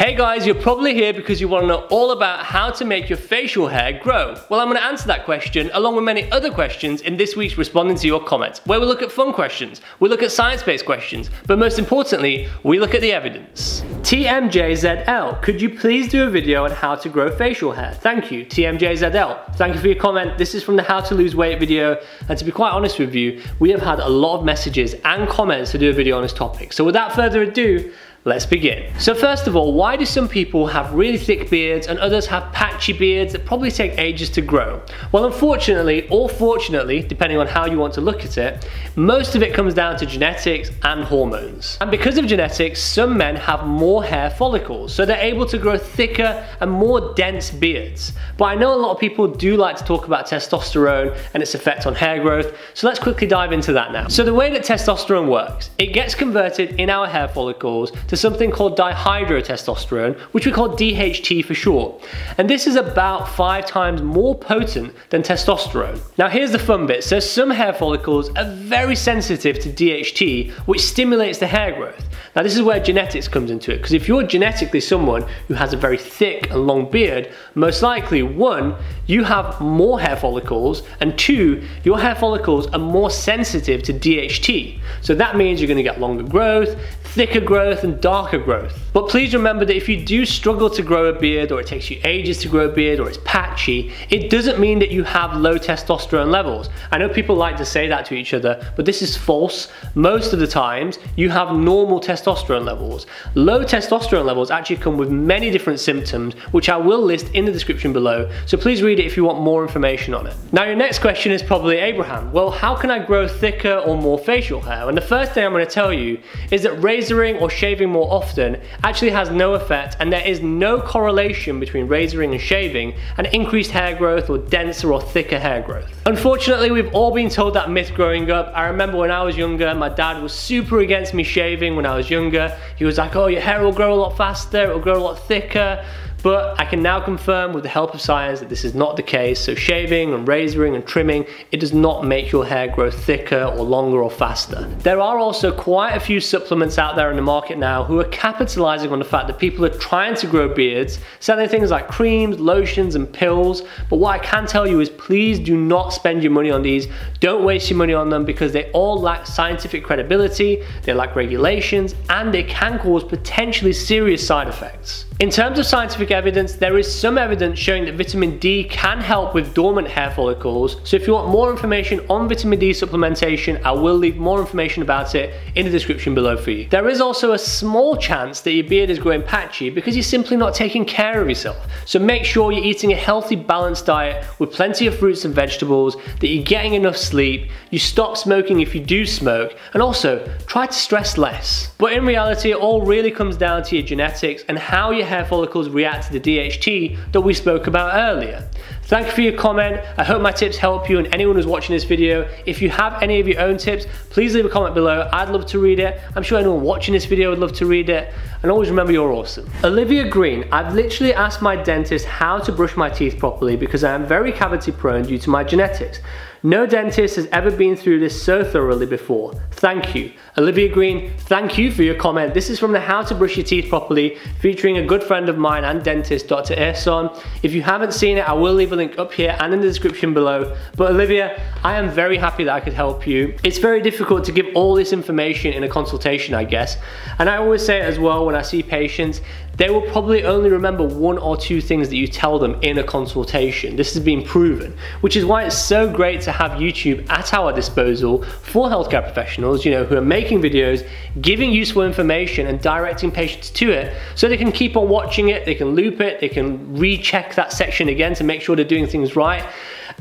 Hey guys, you're probably here because you want to know all about how to make your facial hair grow. Well, I'm going to answer that question along with many other questions in this week's Responding to Your Comments, where we look at fun questions, we look at science-based questions, but most importantly, we look at the evidence. TMJZL, could you please do a video on how to grow facial hair? Thank you, TMJZL. Thank you for your comment. This is from the How to Lose Weight video, and to be quite honest with you, we have had a lot of messages and comments to do a video on this topic. So without further ado, Let's begin. So first of all, why do some people have really thick beards and others have patchy beards that probably take ages to grow? Well, unfortunately, or fortunately, depending on how you want to look at it, most of it comes down to genetics and hormones. And because of genetics, some men have more hair follicles, so they're able to grow thicker and more dense beards. But I know a lot of people do like to talk about testosterone and its effect on hair growth, so let's quickly dive into that now. So the way that testosterone works, it gets converted in our hair follicles to something called dihydrotestosterone, which we call DHT for short. And this is about five times more potent than testosterone. Now here's the fun bit. So some hair follicles are very sensitive to DHT, which stimulates the hair growth. Now this is where genetics comes into it, because if you're genetically someone who has a very thick and long beard, most likely one, you have more hair follicles, and two, your hair follicles are more sensitive to DHT. So that means you're gonna get longer growth, thicker growth, and darker growth. But please remember that if you do struggle to grow a beard or it takes you ages to grow a beard or it's patchy, it doesn't mean that you have low testosterone levels. I know people like to say that to each other, but this is false. Most of the times you have normal testosterone levels. Low testosterone levels actually come with many different symptoms, which I will list in the description below. So please read it if you want more information on it. Now your next question is probably Abraham, well how can I grow thicker or more facial hair? And the first thing I'm going to tell you is that razoring or shaving more often actually has no effect and there is no correlation between razoring and shaving and increased hair growth or denser or thicker hair growth. Unfortunately, we've all been told that myth growing up. I remember when I was younger, my dad was super against me shaving when I was younger. He was like, oh, your hair will grow a lot faster, it will grow a lot thicker. But I can now confirm with the help of science that this is not the case. So shaving and razoring and trimming, it does not make your hair grow thicker or longer or faster. There are also quite a few supplements out there in the market now who are capitalizing on the fact that people are trying to grow beards, selling things like creams, lotions and pills. But what I can tell you is please do not spend your money on these. Don't waste your money on them because they all lack scientific credibility, they lack regulations, and they can cause potentially serious side effects. In terms of scientific evidence, there is some evidence showing that vitamin D can help with dormant hair follicles. So if you want more information on vitamin D supplementation, I will leave more information about it in the description below for you. There is also a small chance that your beard is growing patchy because you're simply not taking care of yourself. So make sure you're eating a healthy, balanced diet with plenty of fruits and vegetables, that you're getting enough sleep, you stop smoking if you do smoke, and also try to stress less. But in reality, it all really comes down to your genetics and how your hair follicles react to the DHT that we spoke about earlier. Thank you for your comment. I hope my tips help you and anyone who's watching this video. If you have any of your own tips, please leave a comment below. I'd love to read it. I'm sure anyone watching this video would love to read it. And always remember you're awesome. Olivia Green, I've literally asked my dentist how to brush my teeth properly because I am very cavity prone due to my genetics. No dentist has ever been through this so thoroughly before. Thank you. Olivia Green, thank you for your comment. This is from the How to Brush Your Teeth Properly featuring a good friend of mine and dentist, Dr. Ehson. If you haven't seen it, I will leave a link up here and in the description below. But Olivia, I am very happy that I could help you. It's very difficult to give all this information in a consultation, I guess. And I always say it as well when I see patients, they will probably only remember one or two things that you tell them in a consultation. This has been proven, which is why it's so great to have YouTube at our disposal for healthcare professionals, you know, who are making videos, giving useful information and directing patients to it so they can keep on watching it, they can loop it, they can recheck that section again to make sure they're doing things right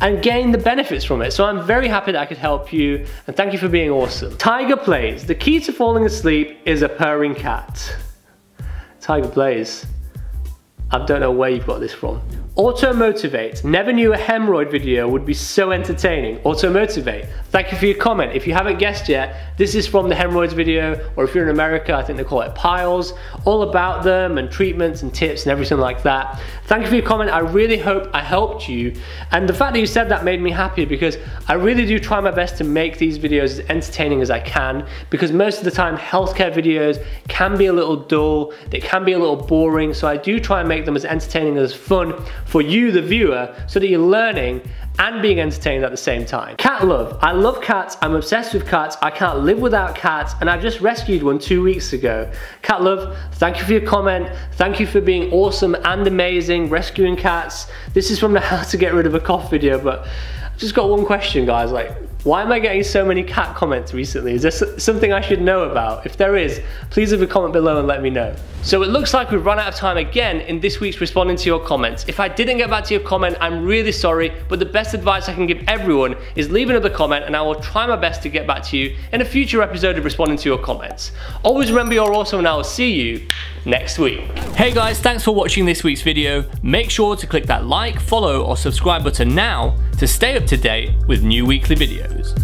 and gain the benefits from it. So I'm very happy that I could help you and thank you for being awesome. Tiger Plays, the key to falling asleep is a purring cat. Tiger Plays. I don't know where you've got this from. Automotivate. Never knew a hemorrhoid video would be so entertaining. Automotivate. Thank you for your comment. If you haven't guessed yet, this is from the hemorrhoids video, or if you're in America, I think they call it piles, all about them and treatments and tips and everything like that. Thank you for your comment. I really hope I helped you. And the fact that you said that made me happy because I really do try my best to make these videos as entertaining as I can because most of the time healthcare videos can be a little dull, they can be a little boring. So I do try and make them as entertaining as fun for you, the viewer, so that you're learning and being entertained at the same time. Cat love. I love cats. I'm obsessed with cats. I can't live without cats and I just rescued one two weeks ago. Cat love, thank you for your comment. Thank you for being awesome and amazing rescuing cats. This is from the how to get rid of a cough video but just got one question guys like why am I getting so many cat comments recently? Is there something I should know about? If there is, please leave a comment below and let me know. So it looks like we've run out of time again in this week's responding to your comments. If I didn't get back to your comment, I'm really sorry, but the best advice I can give everyone is leave another comment and I will try my best to get back to you in a future episode of responding to your comments. Always remember you're awesome and I will see you next week. Hey guys, thanks for watching this week's video. Make sure to click that like, follow or subscribe button now to stay up to date with new weekly videos.